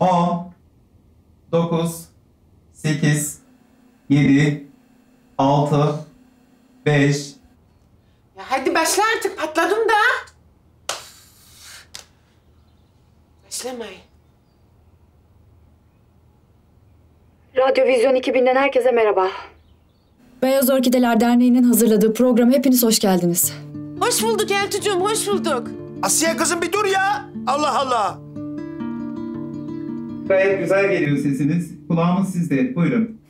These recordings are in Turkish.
10 9 8 7 6 5 Ya hadi başla artık patladım da. Başlamayın. Radyo Vizyon 2000'den herkese merhaba. Beyaz Orkideler Derneği'nin hazırladığı programa hepiniz hoş geldiniz. Hoş bulduk Eltucuğum, hoş bulduk. Asiye kızım bir dur ya. Allah Allah. Gayet güzel geliyor sesiniz. Kulağımız sizde. Buyurun.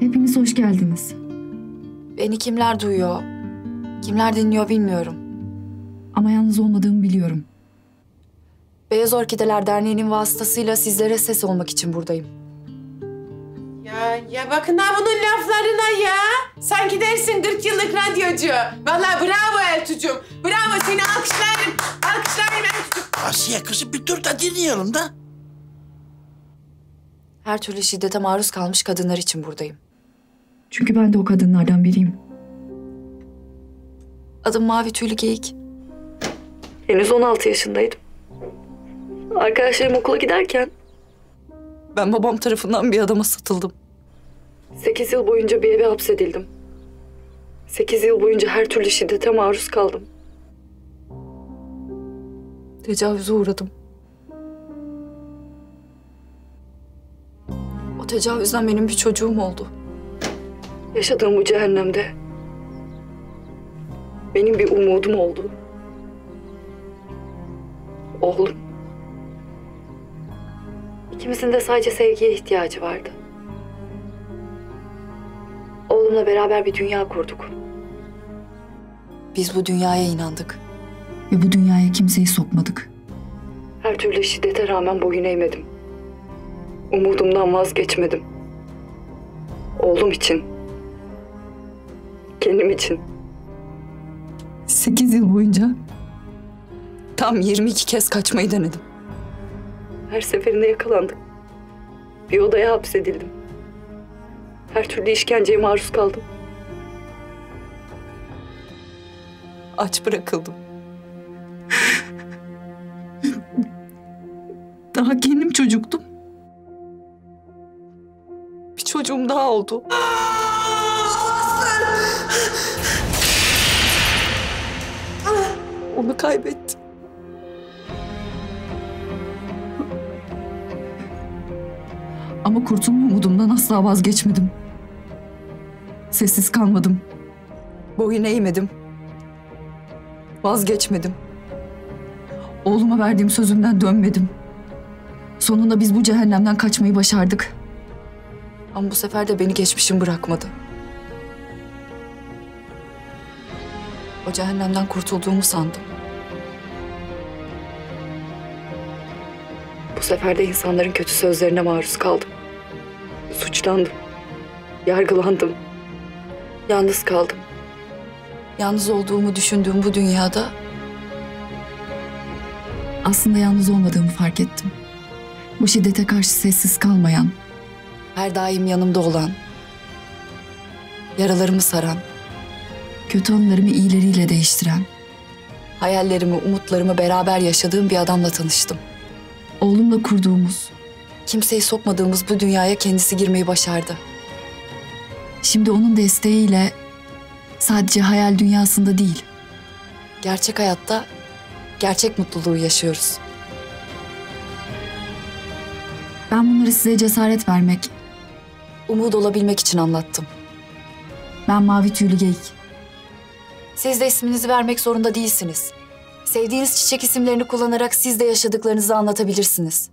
Hepiniz hoş geldiniz. Beni kimler duyuyor, kimler dinliyor bilmiyorum. Ama yalnız olmadığımı biliyorum. Beyaz Orkideler Derneği'nin vasıtasıyla sizlere ses olmak için buradayım. Ya, ya bakın ha bunun laflarına ya. Sanki dersin 40 yıllık radyocu. Vallahi bravo Eltucuğum. Bravo seni alkışlarım. Alkışlarım Eltucuğum. Asiye kızım bir dur da dinleyelim da. Her türlü şiddete maruz kalmış kadınlar için buradayım. Çünkü ben de o kadınlardan biriyim. Adım Mavi Tüylü Geyik. Henüz 16 yaşındaydım. Arkadaşlarım okula giderken Ben babam tarafından bir adama satıldım. 8 yıl boyunca bir eve hapsedildim. 8 yıl boyunca her türlü şiddete maruz kaldım. Tecavüze uğradım. Tecavüzden benim bir çocuğum oldu. Yaşadığım bu cehennemde benim bir umudum oldu. Oğlum. İkimizin de sadece sevgiye ihtiyacı vardı. Oğlumla beraber bir dünya kurduk. Biz bu dünyaya inandık. Ve bu dünyaya kimseyi sokmadık. Her türlü şiddete rağmen boyun eğmedim. Umudumdan vazgeçmedim. Oğlum için. Kendim için. 8 yıl boyunca tam 22 kez kaçmayı denedim. Her seferinde yakalandık. Bir odaya hapsedildim. Her türlü işkenceye maruz kaldım. Aç bırakıldım. Daha kendim çocuktum. Çocuğum daha oldu. Onu kaybettim. Ama kurtulma umudumdan asla vazgeçmedim. Sessiz kalmadım. Boyun eğmedim. Vazgeçmedim. Oğluma verdiğim sözümden dönmedim. Sonunda biz bu cehennemden kaçmayı başardık. Ama bu sefer de beni geçmişim bırakmadı. O cehennemden kurtulduğumu sandım. Bu sefer de insanların kötü sözlerine maruz kaldım. Suçlandım. Yargılandım. Yalnız kaldım. Yalnız olduğumu düşündüğüm bu dünyada Aslında yalnız olmadığımı fark ettim. Bu şiddete karşı sessiz kalmayan, her daim yanımda olan, yaralarımı saran, kötü anılarımı iyileriyle değiştiren, hayallerimi, umutlarımı beraber yaşadığım bir adamla tanıştım. oğlumla kurduğumuz, Kimseyi sokmadığımız bu dünyaya kendisi girmeyi başardı. şimdi onun desteğiyle sadece hayal dünyasında değil, Gerçek hayatta gerçek mutluluğu yaşıyoruz. ben bunları size cesaret vermek, Umut olabilmek için anlattım. ben Mavi Tüylü Geyik. Siz de isminizi vermek zorunda değilsiniz. Sevdiğiniz çiçek isimlerini kullanarak siz de yaşadıklarınızı anlatabilirsiniz.